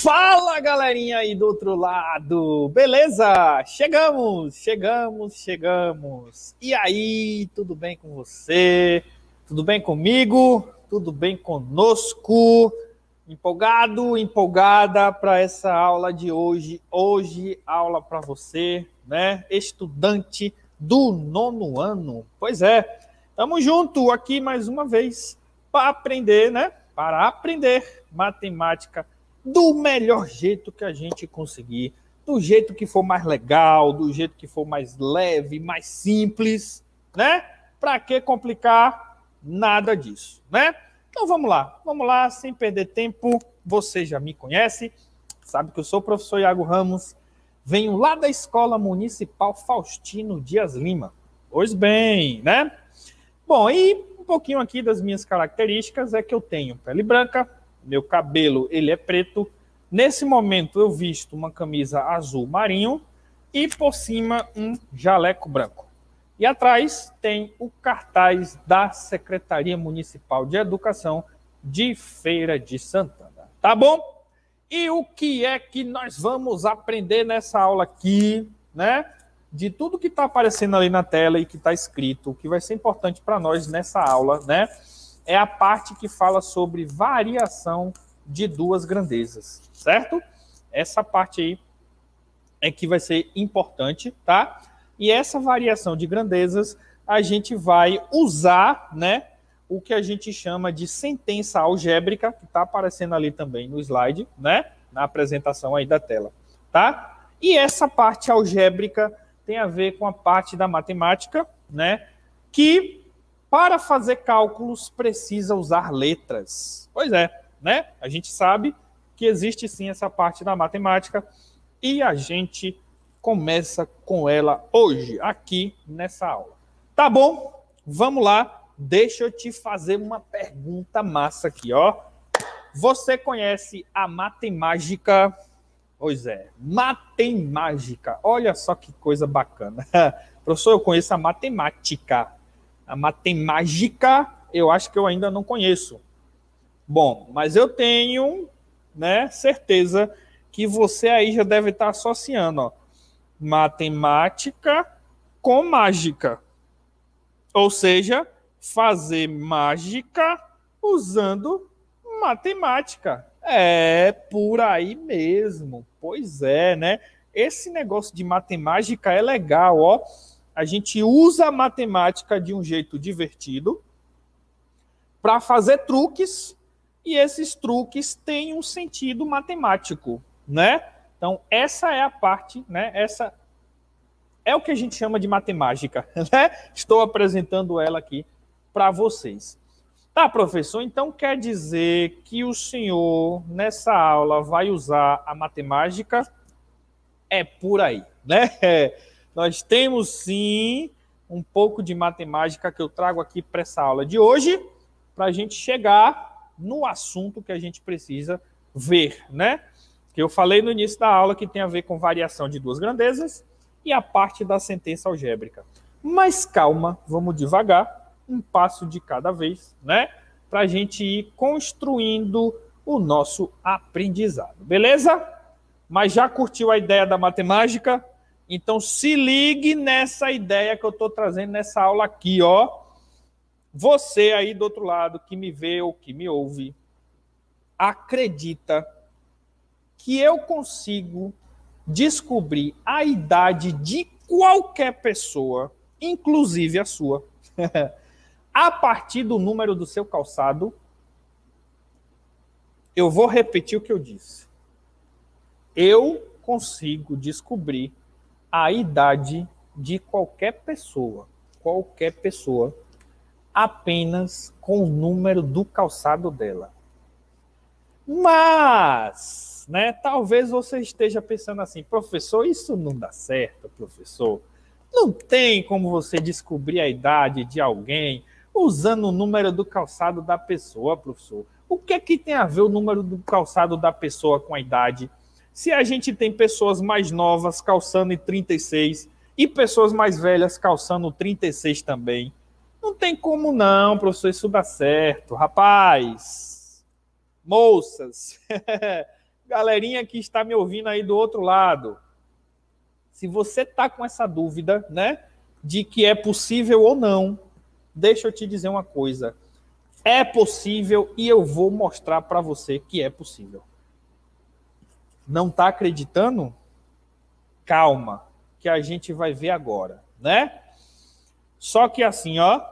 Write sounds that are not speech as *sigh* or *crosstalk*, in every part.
Fala galerinha aí do outro lado, beleza? Chegamos, chegamos, chegamos. E aí, tudo bem com você? Tudo bem comigo? Tudo bem conosco? Empolgado, empolgada para essa aula de hoje? Hoje, aula para você, né? Estudante do nono ano. Pois é, estamos junto aqui mais uma vez para aprender, né? Para aprender matemática do melhor jeito que a gente conseguir, do jeito que for mais legal, do jeito que for mais leve, mais simples, né? Para que complicar nada disso, né? Então vamos lá, vamos lá, sem perder tempo. Você já me conhece, sabe que eu sou o professor Iago Ramos, venho lá da Escola Municipal Faustino Dias Lima. Pois bem, né? Bom, e um pouquinho aqui das minhas características é que eu tenho pele branca, meu cabelo ele é preto. Nesse momento eu visto uma camisa azul marinho e por cima um jaleco branco. E atrás tem o cartaz da Secretaria Municipal de Educação de Feira de Santana. Tá bom? E o que é que nós vamos aprender nessa aula aqui, né? De tudo que está aparecendo ali na tela e que está escrito, que vai ser importante para nós nessa aula, né? É a parte que fala sobre variação de duas grandezas, certo? Essa parte aí é que vai ser importante, tá? E essa variação de grandezas a gente vai usar, né? O que a gente chama de sentença algébrica, que está aparecendo ali também no slide, né? Na apresentação aí da tela, tá? E essa parte algébrica tem a ver com a parte da matemática, né? Que para fazer cálculos, precisa usar letras. Pois é, né? A gente sabe que existe sim essa parte da matemática e a gente começa com ela hoje, aqui nessa aula. Tá bom? Vamos lá. Deixa eu te fazer uma pergunta massa aqui, ó. Você conhece a matemática? Pois é, matemática. Olha só que coisa bacana. *laughs* Professor, eu conheço a matemática. A matemática, eu acho que eu ainda não conheço. Bom, mas eu tenho, né, certeza que você aí já deve estar associando, ó, matemática com mágica. Ou seja, fazer mágica usando matemática. É por aí mesmo. Pois é, né? Esse negócio de matemática é legal, ó a gente usa a matemática de um jeito divertido para fazer truques e esses truques têm um sentido matemático, né? Então essa é a parte, né? Essa é o que a gente chama de matemática, *laughs* né? Estou apresentando ela aqui para vocês. Tá, professor, então quer dizer que o senhor nessa aula vai usar a matemática? É por aí, né? *laughs* nós temos sim um pouco de matemática que eu trago aqui para essa aula de hoje, para a gente chegar no assunto que a gente precisa ver, né? Que eu falei no início da aula que tem a ver com variação de duas grandezas e a parte da sentença algébrica. Mas calma, vamos devagar, um passo de cada vez, né? Para a gente ir construindo o nosso aprendizado, beleza? Mas já curtiu a ideia da matemática? Então se ligue nessa ideia que eu estou trazendo nessa aula aqui, ó. Você aí do outro lado que me vê ou que me ouve, acredita que eu consigo descobrir a idade de qualquer pessoa, inclusive a sua, *laughs* a partir do número do seu calçado? Eu vou repetir o que eu disse. Eu consigo descobrir a idade de qualquer pessoa, qualquer pessoa, apenas com o número do calçado dela. Mas, né, talvez você esteja pensando assim, professor, isso não dá certo, professor. Não tem como você descobrir a idade de alguém usando o número do calçado da pessoa, professor. O que é que tem a ver o número do calçado da pessoa com a idade? Se a gente tem pessoas mais novas calçando em 36 e pessoas mais velhas calçando 36 também, não tem como não, professor, isso dá certo. Rapaz, moças, *laughs* galerinha que está me ouvindo aí do outro lado, se você tá com essa dúvida, né, de que é possível ou não, deixa eu te dizer uma coisa. É possível e eu vou mostrar para você que é possível. Não tá acreditando? Calma, que a gente vai ver agora, né? Só que assim, ó,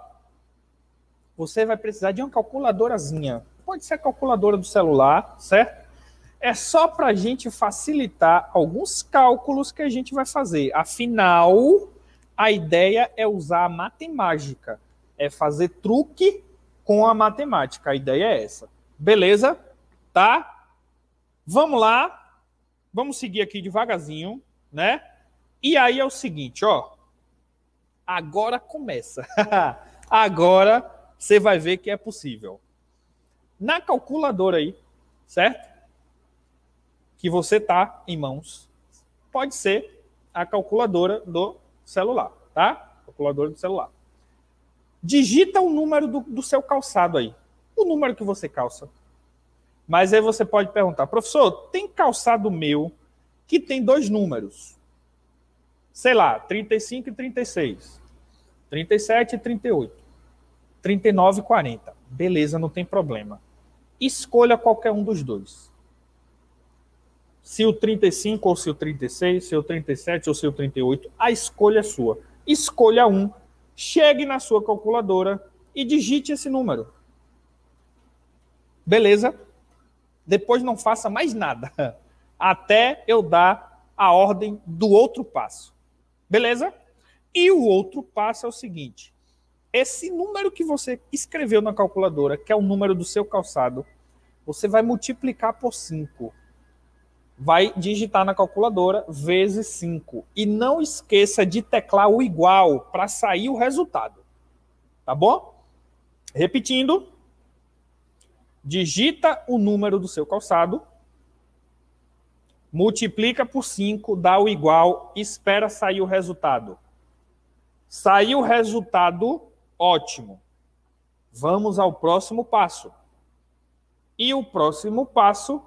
você vai precisar de uma calculadorazinha. Pode ser a calculadora do celular, certo? É só para a gente facilitar alguns cálculos que a gente vai fazer. Afinal, a ideia é usar a matemática, é fazer truque com a matemática. A ideia é essa. Beleza? Tá? Vamos lá. Vamos seguir aqui devagarzinho, né? E aí é o seguinte, ó. Agora começa. *laughs* Agora você vai ver que é possível. Na calculadora aí, certo? Que você tá em mãos, pode ser a calculadora do celular, tá? Calculadora do celular. Digita o número do, do seu calçado aí. O número que você calça. Mas aí você pode perguntar, professor, tem calçado meu que tem dois números? Sei lá, 35 e 36. 37 e 38. 39 e 40. Beleza, não tem problema. Escolha qualquer um dos dois. Se o 35 ou se o 36, se o 37 ou se o 38, a escolha é sua. Escolha um, chegue na sua calculadora e digite esse número. Beleza? Depois não faça mais nada, *laughs* até eu dar a ordem do outro passo. Beleza? E o outro passo é o seguinte: esse número que você escreveu na calculadora, que é o número do seu calçado, você vai multiplicar por 5. Vai digitar na calculadora vezes 5. E não esqueça de teclar o igual para sair o resultado. Tá bom? Repetindo. Digita o número do seu calçado. Multiplica por 5, dá o igual, espera sair o resultado. Saiu o resultado, Ótimo. Vamos ao próximo passo. E o próximo passo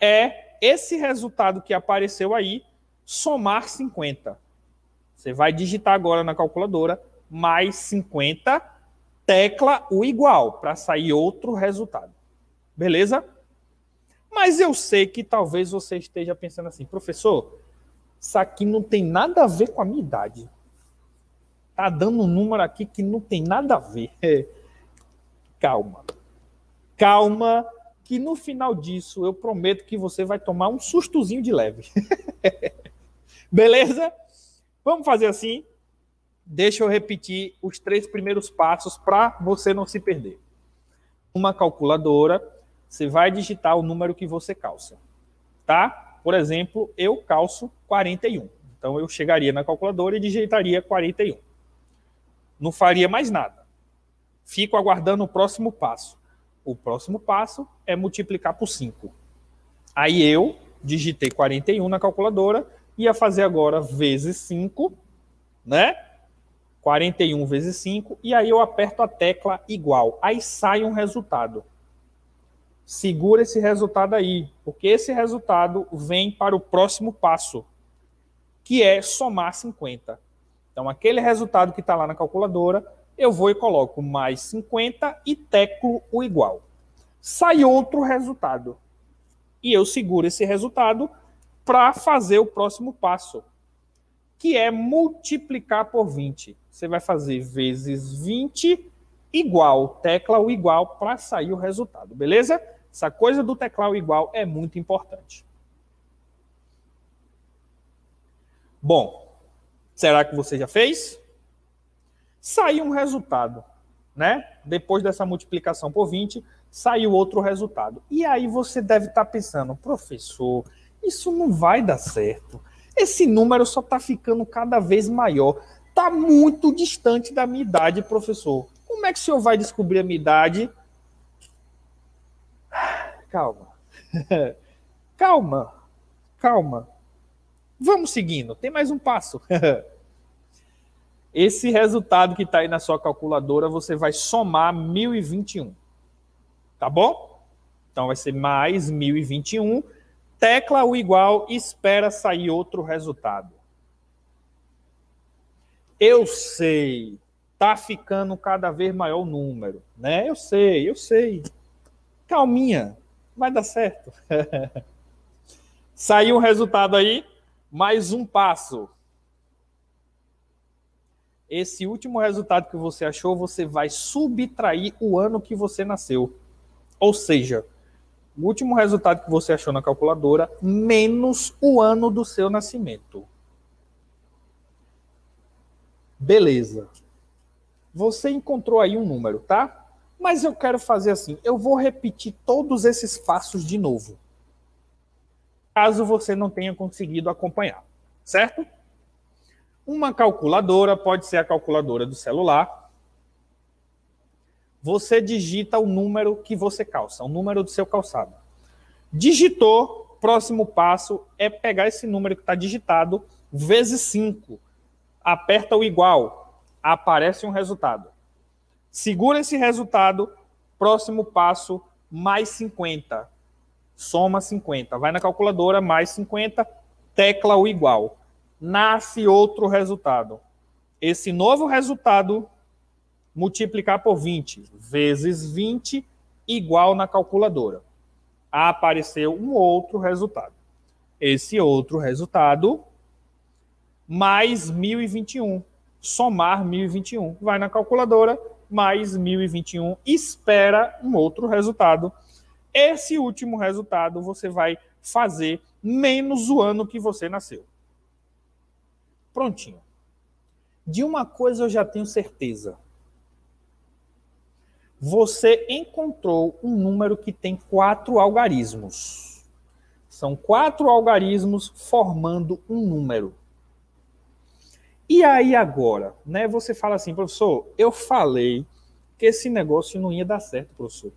é esse resultado que apareceu aí, somar 50. Você vai digitar agora na calculadora mais 50, tecla o igual, para sair outro resultado. Beleza? Mas eu sei que talvez você esteja pensando assim, professor, isso aqui não tem nada a ver com a minha idade tá dando um número aqui que não tem nada a ver. *laughs* Calma. Calma, que no final disso eu prometo que você vai tomar um sustozinho de leve. *laughs* Beleza? Vamos fazer assim? Deixa eu repetir os três primeiros passos para você não se perder. Uma calculadora, você vai digitar o número que você calça. Tá? Por exemplo, eu calço 41. Então eu chegaria na calculadora e digitaria 41 não faria mais nada. Fico aguardando o próximo passo. O próximo passo é multiplicar por 5. Aí eu digitei 41 na calculadora, ia fazer agora vezes 5, né? 41 vezes 5, e aí eu aperto a tecla igual. Aí sai um resultado. Segura esse resultado aí, porque esse resultado vem para o próximo passo, que é somar 50. Então, aquele resultado que está lá na calculadora, eu vou e coloco mais 50 e teclo o igual. Sai outro resultado. E eu seguro esse resultado para fazer o próximo passo, que é multiplicar por 20. Você vai fazer vezes 20 igual, tecla o igual para sair o resultado, beleza? Essa coisa do teclar o igual é muito importante. Bom, Será que você já fez? Saiu um resultado, né? Depois dessa multiplicação por 20, saiu outro resultado. E aí você deve estar pensando, professor, isso não vai dar certo. Esse número só está ficando cada vez maior. Está muito distante da minha idade, professor. Como é que o senhor vai descobrir a minha idade? Calma. *laughs* calma. Calma. Vamos seguindo, tem mais um passo. *laughs* Esse resultado que está aí na sua calculadora, você vai somar 1021. Tá bom? Então vai ser mais 1021. tecla o igual espera sair outro resultado. Eu sei, tá ficando cada vez maior o número, né? Eu sei, eu sei. Calminha, vai dar certo. Saiu um resultado aí, mais um passo. Esse último resultado que você achou, você vai subtrair o ano que você nasceu. Ou seja, o último resultado que você achou na calculadora menos o ano do seu nascimento. Beleza. Você encontrou aí um número, tá? Mas eu quero fazer assim, eu vou repetir todos esses passos de novo. Caso você não tenha conseguido acompanhar, certo? Uma calculadora pode ser a calculadora do celular. Você digita o número que você calça, o número do seu calçado. Digitou, próximo passo é pegar esse número que está digitado vezes 5. Aperta o igual, aparece um resultado. Segura esse resultado, próximo passo, mais 50. Soma 50. Vai na calculadora, mais 50, tecla o igual nasce outro resultado. Esse novo resultado, multiplicar por 20 vezes 20, igual na calculadora. Apareceu um outro resultado. Esse outro resultado, mais 1021. Somar 1021. Vai na calculadora, mais 1021. Espera um outro resultado. Esse último resultado você vai fazer menos o ano que você nasceu. Prontinho. De uma coisa eu já tenho certeza. Você encontrou um número que tem quatro algarismos. São quatro algarismos formando um número. E aí agora, né? Você fala assim, professor, eu falei que esse negócio não ia dar certo, professor.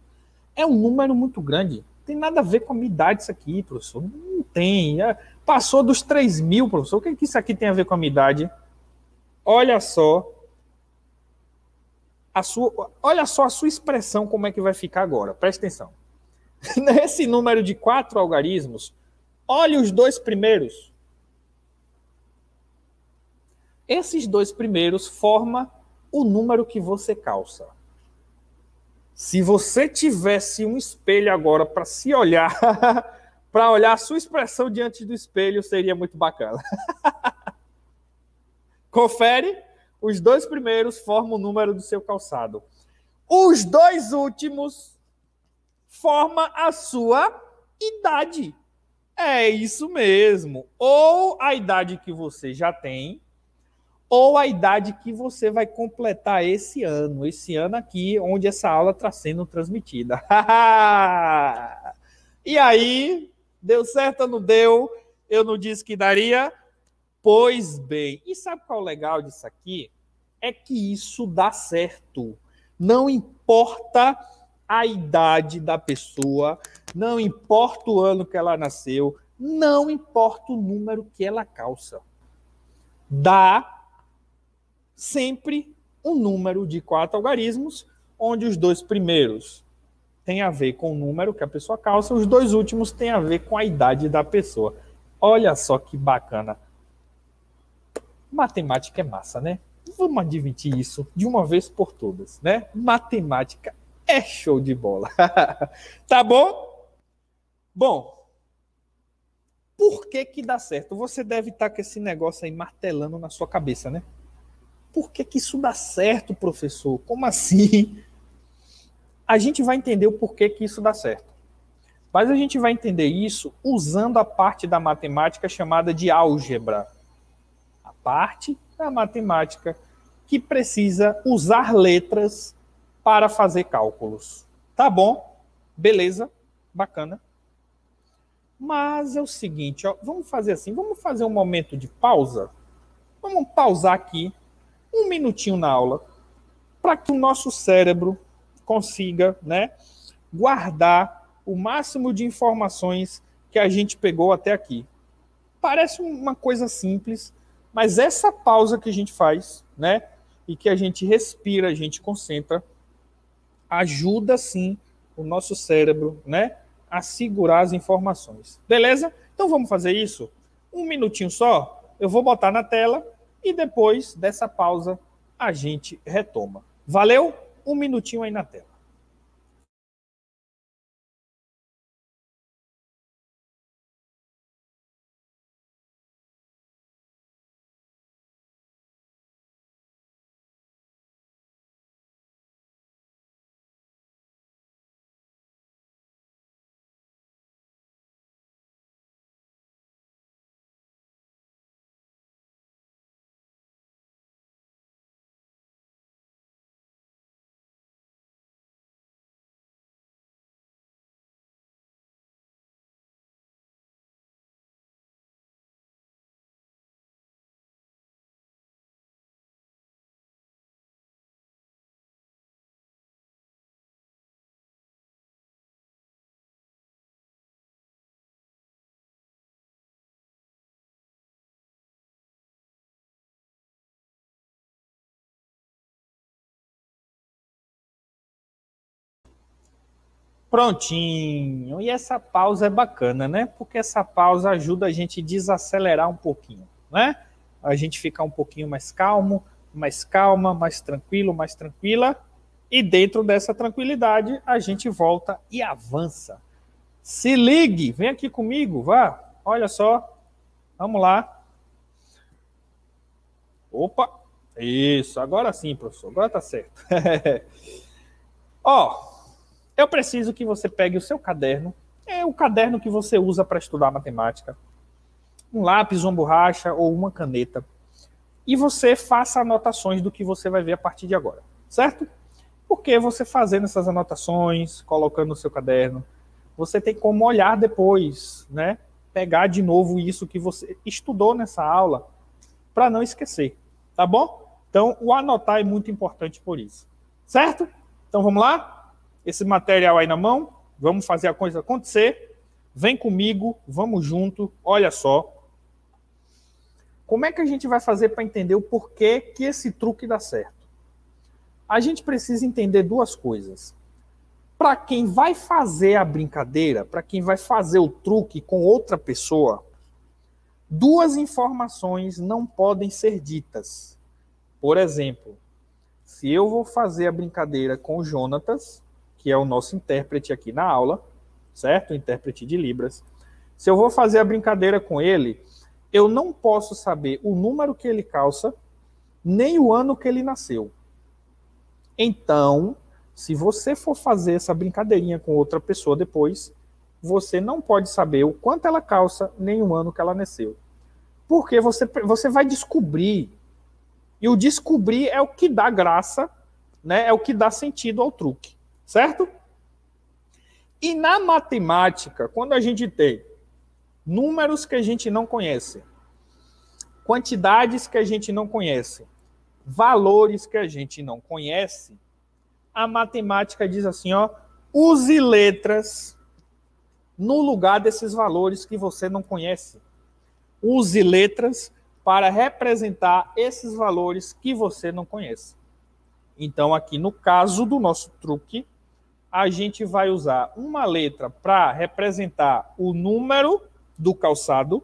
É um número muito grande. Tem nada a ver com a minha idade isso aqui, professor. Não tem. É, Passou dos 3 mil, professor. O que, é que isso aqui tem a ver com a minha idade? Olha só. A sua, olha só a sua expressão, como é que vai ficar agora. Presta atenção. *laughs* Nesse número de quatro algarismos, olhe os dois primeiros. Esses dois primeiros formam o número que você calça. Se você tivesse um espelho agora para se olhar *laughs* para olhar a sua expressão diante do espelho seria muito bacana. *laughs* Confere, os dois primeiros formam o número do seu calçado. Os dois últimos formam a sua idade. É isso mesmo. Ou a idade que você já tem, ou a idade que você vai completar esse ano, esse ano aqui, onde essa aula está sendo transmitida. *laughs* e aí, Deu certo ou não deu? Eu não disse que daria? Pois bem. E sabe qual é o legal disso aqui? É que isso dá certo. Não importa a idade da pessoa, não importa o ano que ela nasceu, não importa o número que ela calça. Dá sempre um número de quatro algarismos, onde os dois primeiros tem a ver com o número que a pessoa calça, os dois últimos têm a ver com a idade da pessoa. Olha só que bacana. Matemática é massa, né? Vamos admitir isso de uma vez por todas, né? Matemática é show de bola. *laughs* tá bom? Bom, por que que dá certo? Você deve estar com esse negócio aí martelando na sua cabeça, né? Por que que isso dá certo, professor? Como assim? a gente vai entender o porquê que isso dá certo. Mas a gente vai entender isso usando a parte da matemática chamada de álgebra. A parte da matemática que precisa usar letras para fazer cálculos. Tá bom? Beleza? Bacana. Mas é o seguinte, ó, vamos fazer assim, vamos fazer um momento de pausa. Vamos pausar aqui um minutinho na aula para que o nosso cérebro consiga né, guardar o máximo de informações que a gente pegou até aqui. Parece uma coisa simples, mas essa pausa que a gente faz, né, e que a gente respira, a gente concentra, ajuda sim o nosso cérebro, né, a segurar as informações. Beleza? Então vamos fazer isso? Um minutinho só. Eu vou botar na tela e depois dessa pausa a gente retoma. Valeu? Um minutinho aí na tela. Prontinho. E essa pausa é bacana, né? Porque essa pausa ajuda a gente a desacelerar um pouquinho, né? A gente ficar um pouquinho mais calmo, mais calma, mais tranquilo, mais tranquila. E dentro dessa tranquilidade, a gente volta e avança. Se ligue, vem aqui comigo, vá. Olha só. Vamos lá. Opa. Isso, agora sim, professor. Agora tá certo. *laughs* Ó, eu preciso que você pegue o seu caderno, é o caderno que você usa para estudar matemática, um lápis, uma borracha ou uma caneta, e você faça anotações do que você vai ver a partir de agora, certo? Porque você fazendo essas anotações, colocando no seu caderno, você tem como olhar depois, né? Pegar de novo isso que você estudou nessa aula para não esquecer, tá bom? Então, o anotar é muito importante por isso, certo? Então, vamos lá? Esse material aí na mão, vamos fazer a coisa acontecer. Vem comigo, vamos junto. Olha só. Como é que a gente vai fazer para entender o porquê que esse truque dá certo? A gente precisa entender duas coisas. Para quem vai fazer a brincadeira, para quem vai fazer o truque com outra pessoa, duas informações não podem ser ditas. Por exemplo, se eu vou fazer a brincadeira com o Jonatas, que é o nosso intérprete aqui na aula, certo? Intérprete de Libras. Se eu vou fazer a brincadeira com ele, eu não posso saber o número que ele calça, nem o ano que ele nasceu. Então, se você for fazer essa brincadeirinha com outra pessoa depois, você não pode saber o quanto ela calça, nem o ano que ela nasceu. Porque você, você vai descobrir. E o descobrir é o que dá graça, né? é o que dá sentido ao truque. Certo? E na matemática, quando a gente tem números que a gente não conhece, quantidades que a gente não conhece, valores que a gente não conhece, a matemática diz assim, ó, use letras no lugar desses valores que você não conhece. Use letras para representar esses valores que você não conhece. Então, aqui no caso do nosso truque, a gente vai usar uma letra para representar o número do calçado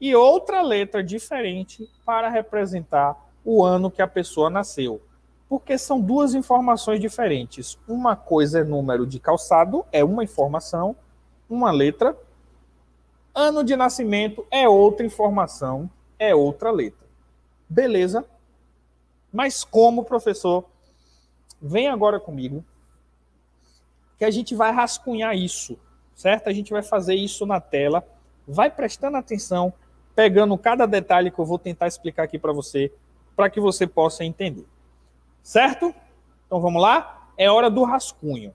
e outra letra diferente para representar o ano que a pessoa nasceu. Porque são duas informações diferentes. Uma coisa é número de calçado, é uma informação, uma letra. Ano de nascimento é outra informação, é outra letra. Beleza? Mas como, professor? Vem agora comigo que a gente vai rascunhar isso, certo? A gente vai fazer isso na tela, vai prestando atenção, pegando cada detalhe que eu vou tentar explicar aqui para você, para que você possa entender. Certo? Então vamos lá? É hora do rascunho.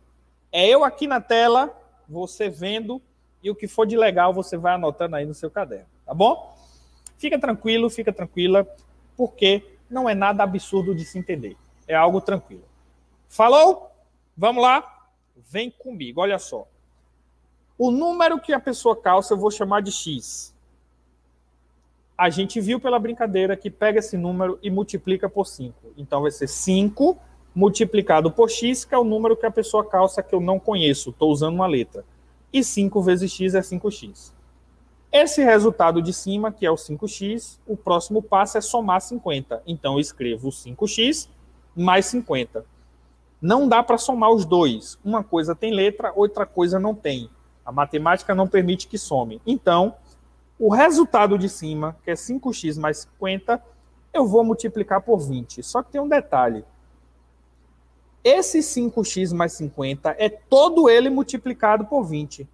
É eu aqui na tela, você vendo, e o que for de legal você vai anotando aí no seu caderno, tá bom? Fica tranquilo, fica tranquila, porque não é nada absurdo de se entender. É algo tranquilo. Falou? Vamos lá? Vem comigo, olha só. O número que a pessoa calça eu vou chamar de X. A gente viu pela brincadeira que pega esse número e multiplica por 5. Então vai ser 5 multiplicado por X, que é o número que a pessoa calça que eu não conheço. Estou usando uma letra. e 5 vezes x é 5x. Esse resultado de cima, que é o 5x, o próximo passo é somar 50. Então, eu escrevo 5x mais 50. Não dá para somar os dois. Uma coisa tem letra, outra coisa não tem. A matemática não permite que some. Então, o resultado de cima, que é 5x mais 50, eu vou multiplicar por 20. Só que tem um detalhe. Esse 5x mais 50 é todo ele multiplicado por 20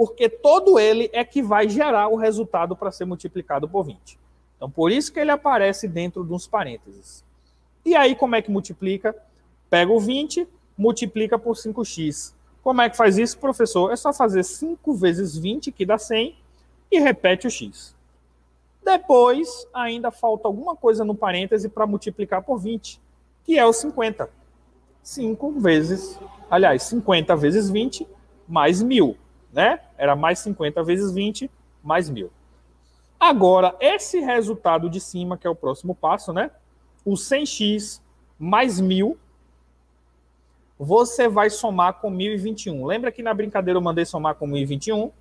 porque todo ele é que vai gerar o resultado para ser multiplicado por 20. Então, por isso que ele aparece dentro dos parênteses. E aí, como é que multiplica? Pega o 20, multiplica por 5x. Como é que faz isso, professor? É só fazer 5 vezes 20, que dá 100, e repete o x. Depois, ainda falta alguma coisa no parêntese para multiplicar por 20, que é o 50. 5 vezes, aliás, 50 vezes 20 mais 1000 né? Era mais 50 vezes 20, mais 1.000. Agora, esse resultado de cima, que é o próximo passo, né? O 100x mais 1.000, você vai somar com 1.021. Lembra que na brincadeira eu mandei somar com 1.021?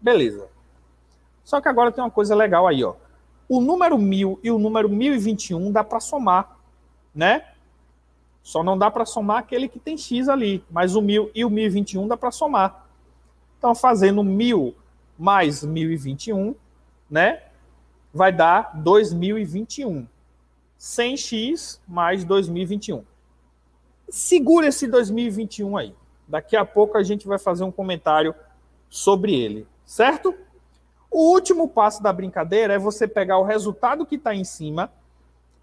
Beleza. Só que agora tem uma coisa legal aí, ó. O número 1.000 e o número 1.021 dá para somar, né? Só não dá para somar aquele que tem x ali, mas o 1.000 e o 1.021 dá para somar. Então, fazendo 1.000 mais 1.021, né? Vai dar 2.021. 100x mais 2021. Segura esse 2021 aí. Daqui a pouco a gente vai fazer um comentário sobre ele, certo? O último passo da brincadeira é você pegar o resultado que está em cima,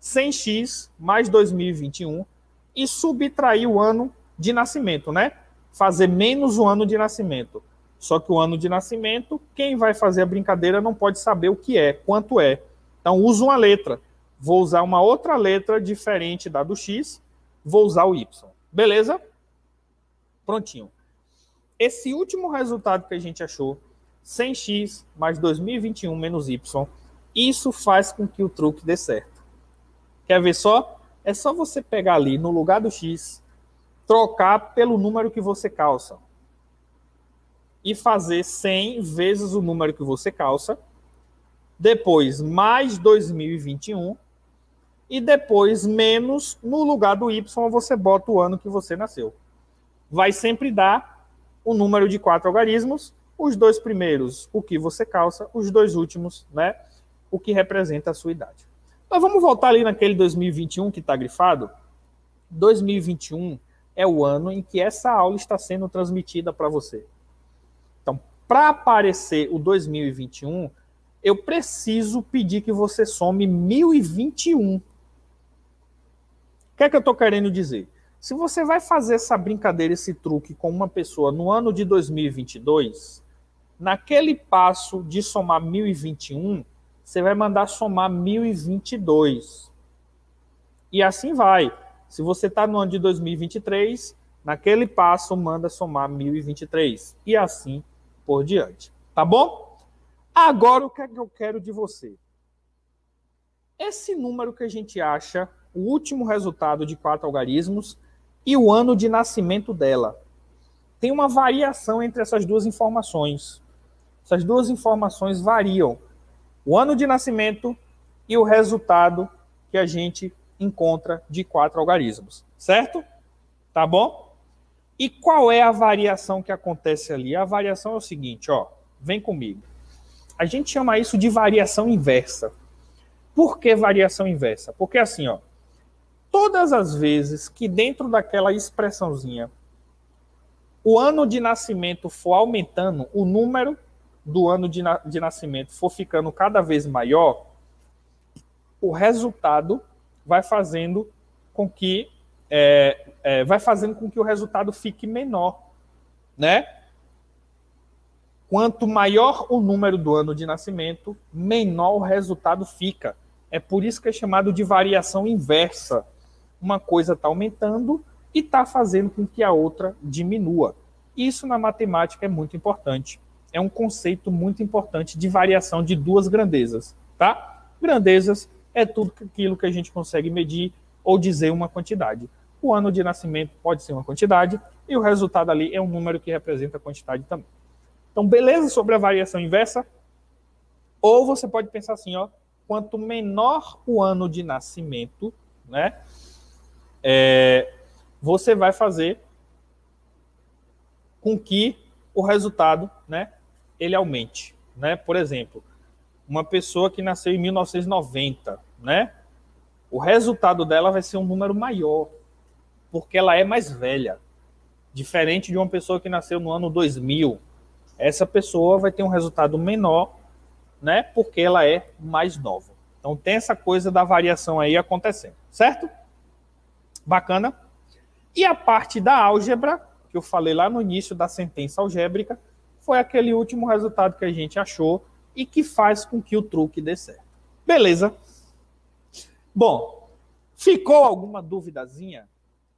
100x mais 2021, e subtrair o ano de nascimento, né? Fazer menos o ano de nascimento. Só que o ano de nascimento, quem vai fazer a brincadeira não pode saber o que é, quanto é. Então, uso uma letra. Vou usar uma outra letra diferente da do X, vou usar o Y. Beleza? Prontinho. Esse último resultado que a gente achou, 100x mais 2021 menos y, isso faz com que o truque dê certo. Quer ver só? É só você pegar ali no lugar do x, trocar pelo número que você calça e fazer 100 vezes o número que você calça, depois mais 2021 e depois menos no lugar do y você bota o ano que você nasceu. Vai sempre dar o número de quatro algarismos, os dois primeiros o que você calça, os dois últimos, né, o que representa a sua idade. Mas vamos voltar ali naquele 2021 que está grifado. 2021 é o ano em que essa aula está sendo transmitida para você para aparecer o 2021, eu preciso pedir que você some 1021. O que é que eu estou querendo dizer? Se você vai fazer essa brincadeira, esse truque com uma pessoa no ano de 2022, naquele passo de somar 1021, você vai mandar somar 1022. E assim vai. Se você está no ano de 2023, naquele passo manda somar 1023. E assim por diante. Tá bom? Agora, o que é que eu quero de você? Esse número que a gente acha, o último resultado de quatro algarismos e o ano de nascimento dela. Tem uma variação entre essas duas informações. Essas duas informações variam. O ano de nascimento e o resultado que a gente encontra de quatro algarismos. Certo? Tá bom? E qual é a variação que acontece ali? A variação é o seguinte, ó, vem comigo. A gente chama isso de variação inversa. Por que variação inversa? Porque assim, ó, todas as vezes que dentro daquela expressãozinha o ano de nascimento for aumentando, o número do ano de, na de nascimento for ficando cada vez maior, o resultado vai fazendo com que é, é, vai fazendo com que o resultado fique menor, né? Quanto maior o número do ano de nascimento, menor o resultado fica. É por isso que é chamado de variação inversa. Uma coisa está aumentando e está fazendo com que a outra diminua. Isso na matemática é muito importante. É um conceito muito importante de variação de duas grandezas, tá? Grandezas é tudo aquilo que a gente consegue medir ou dizer uma quantidade. O ano de nascimento pode ser uma quantidade e o resultado ali é um número que representa a quantidade também. Então, beleza sobre a variação inversa? Ou você pode pensar assim, ó, quanto menor o ano de nascimento, né, é, você vai fazer com que o resultado, né, ele aumente, né? Por exemplo, uma pessoa que nasceu em 1990, né? O resultado dela vai ser um número maior, porque ela é mais velha. Diferente de uma pessoa que nasceu no ano 2000, essa pessoa vai ter um resultado menor, né? Porque ela é mais nova. Então tem essa coisa da variação aí acontecendo, certo? Bacana? E a parte da álgebra, que eu falei lá no início da sentença algébrica, foi aquele último resultado que a gente achou e que faz com que o truque dê certo. Beleza? Bom, ficou alguma duvidazinha?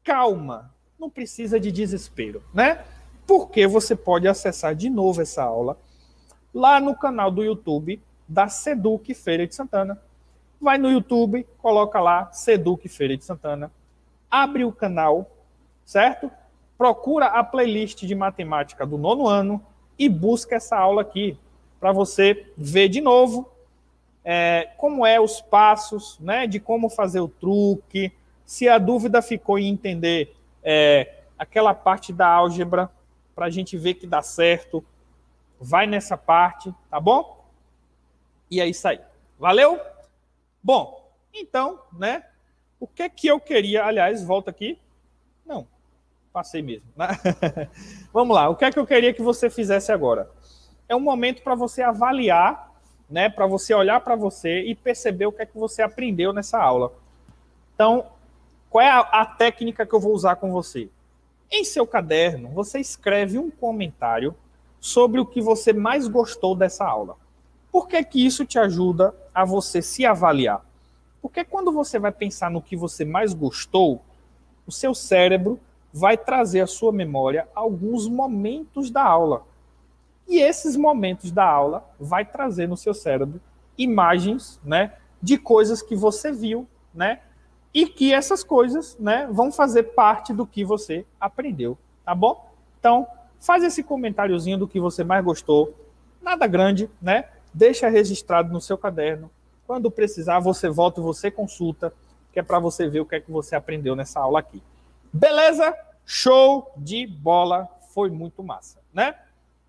Calma, não precisa de desespero, né? Porque você pode acessar de novo essa aula lá no canal do YouTube da Seduc Feira de Santana. Vai no YouTube, coloca lá Seduc Feira de Santana, abre o canal, certo? Procura a playlist de matemática do nono ano e busca essa aula aqui para você ver de novo é, como é os passos, né, de como fazer o truque. Se a dúvida ficou em entender é, aquela parte da álgebra, para a gente ver que dá certo, vai nessa parte, tá bom? E é isso aí. Valeu? Bom, então, né? O que é que eu queria? Aliás, volta aqui. Não, passei mesmo. Né? *laughs* Vamos lá. O que é que eu queria que você fizesse agora? É um momento para você avaliar, né? Para você olhar para você e perceber o que é que você aprendeu nessa aula. Então, qual é a, a técnica que eu vou usar com você? Em seu caderno, você escreve um comentário sobre o que você mais gostou dessa aula. Por que, que isso te ajuda a você se avaliar? Porque quando você vai pensar no que você mais gostou, o seu cérebro vai trazer à sua memória alguns momentos da aula. E esses momentos da aula vai trazer no seu cérebro imagens, né, de coisas que você viu, né, e que essas coisas, né, vão fazer parte do que você aprendeu, tá bom? Então, faz esse comentáriozinho do que você mais gostou, nada grande, né? Deixa registrado no seu caderno. Quando precisar, você volta e você consulta, que é para você ver o que é que você aprendeu nessa aula aqui. Beleza? Show de bola, foi muito massa, né?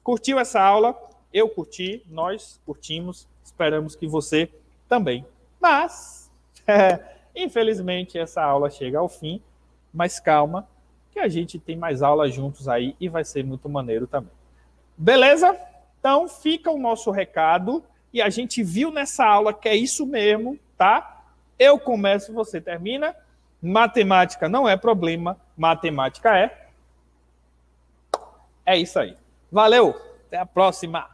Curtiu essa aula? Eu curti, nós curtimos, esperamos que você também. Mas, é, *laughs* infelizmente, essa aula chega ao fim, mas calma, que a gente tem mais aulas juntos aí e vai ser muito maneiro também. Beleza? Então, fica o nosso recado e a gente viu nessa aula que é isso mesmo, tá? Eu começo, você termina. Matemática não é problema, matemática é. É isso aí. Valeu, até a próxima.